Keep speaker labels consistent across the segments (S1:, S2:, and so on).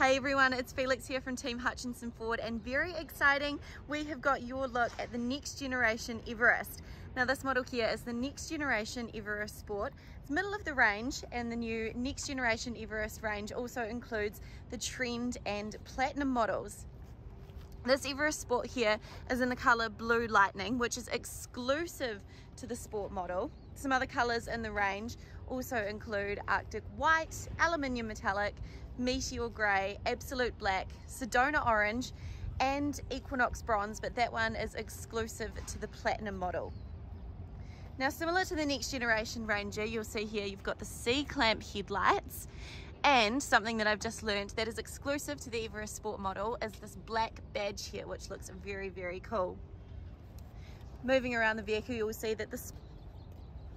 S1: Hey everyone, it's Felix here from Team Hutchinson Ford and very exciting, we have got your look at the next generation Everest. Now this model here is the next generation Everest Sport. It's middle of the range and the new next generation Everest range also includes the Trend and Platinum models. This Everest Sport here is in the colour Blue Lightning, which is exclusive to the Sport model. Some other colours in the range also include Arctic White, Aluminium Metallic, Meteor Grey, Absolute Black, Sedona Orange, and Equinox Bronze, but that one is exclusive to the Platinum model. Now similar to the next generation Ranger, you'll see here you've got the C-clamp headlights and something that I've just learned that is exclusive to the Everest Sport model is this black badge here, which looks very, very cool. Moving around the vehicle, you'll see that the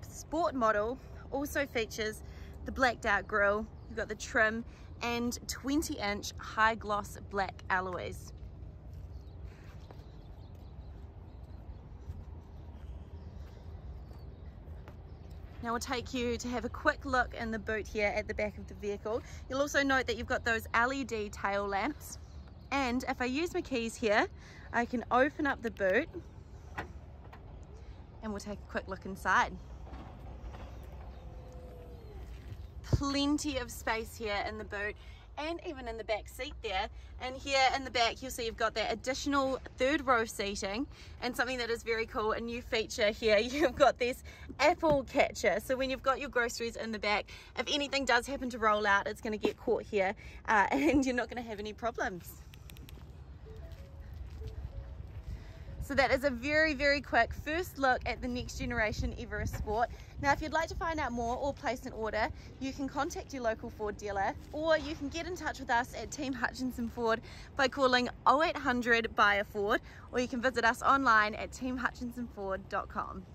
S1: Sport model also features the blacked out grille, you've got the trim and 20 inch high gloss black alloys. Now we'll take you to have a quick look in the boot here at the back of the vehicle. You'll also note that you've got those LED tail lamps. And if I use my keys here, I can open up the boot and we'll take a quick look inside. Plenty of space here in the boot and even in the back seat there. And here in the back you'll see you've got that additional third row seating and something that is very cool a new feature here. You've got this apple catcher. So when you've got your groceries in the back if anything does happen to roll out it's going to get caught here uh, and you're not going to have any problems So that is a very, very quick first look at the next generation Everest Sport. Now, if you'd like to find out more or place an order, you can contact your local Ford dealer or you can get in touch with us at Team Hutchinson Ford by calling 0800 Buy a Ford or you can visit us online at teamhutchinsonford.com.